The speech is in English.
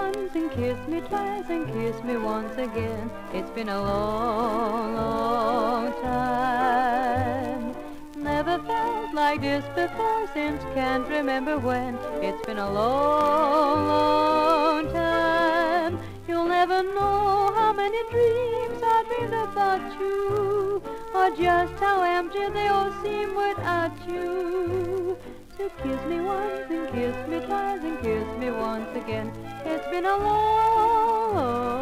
Once and kiss me twice and kiss me once again. It's been a long, long time. Never felt like this before since can't remember when. It's been a long, long time. You'll never know how many dreams I dreamed about you, or just how empty they all seem without you. Kiss me once and kiss me twice and kiss me once again. It's been a long